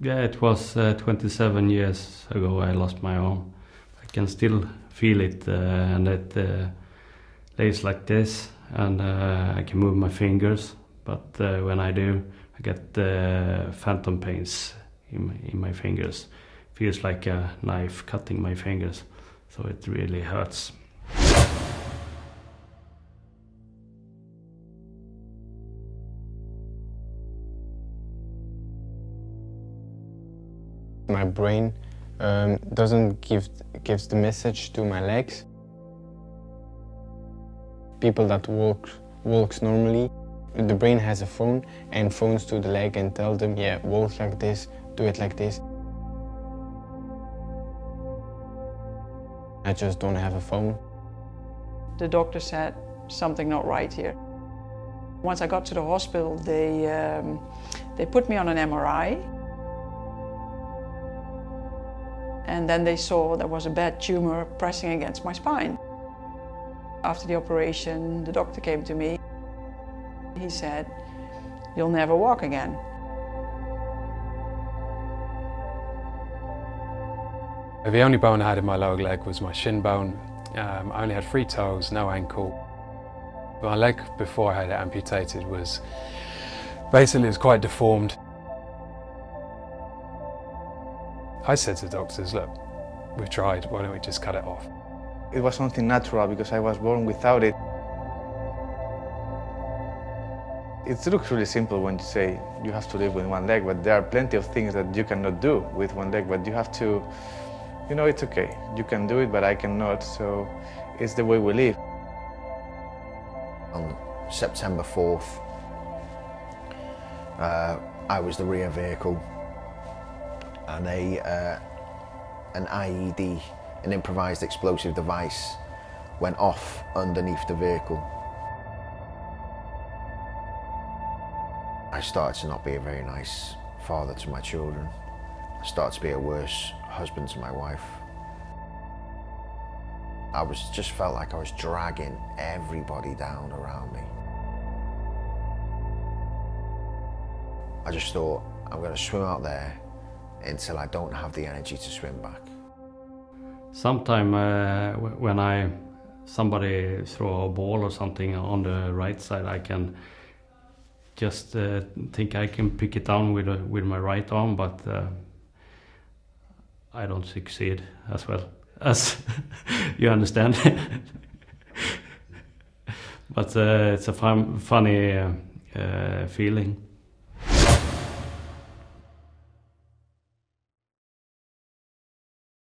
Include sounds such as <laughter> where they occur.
Yeah, it was uh, 27 years ago I lost my arm. I can still feel it, uh, and it uh, lays like this, and uh, I can move my fingers. But uh, when I do, I get uh, phantom pains in my, in my fingers. Feels like a knife cutting my fingers, so it really hurts. My brain um, doesn't give gives the message to my legs. People that walk walks normally, the brain has a phone and phones to the leg and tell them, yeah, walk like this, do it like this. I just don't have a phone. The doctor said something not right here. Once I got to the hospital, they, um, they put me on an MRI. And then they saw there was a bad tumor pressing against my spine. After the operation, the doctor came to me. He said, you'll never walk again. The only bone I had in my lower leg was my shin bone. Um, I only had three toes, no ankle. My leg before I had it amputated was basically it was quite deformed. I said to the doctors, look, we've tried, why don't we just cut it off? It was something natural because I was born without it. It looks really simple when you say you have to live with one leg, but there are plenty of things that you cannot do with one leg, but you have to, you know, it's okay. You can do it, but I cannot, so it's the way we live. On September 4th, uh, I was the rear vehicle and a, uh, an IED, an improvised explosive device, went off underneath the vehicle. I started to not be a very nice father to my children. I started to be a worse husband to my wife. I was just felt like I was dragging everybody down around me. I just thought, I'm going to swim out there until I don't have the energy to swim back. Sometime uh, when I somebody throw a ball or something on the right side, I can just uh, think I can pick it down with a, with my right arm, but uh, I don't succeed as well <laughs> as <laughs> you understand. <laughs> but uh, it's a fun, funny uh, uh, feeling.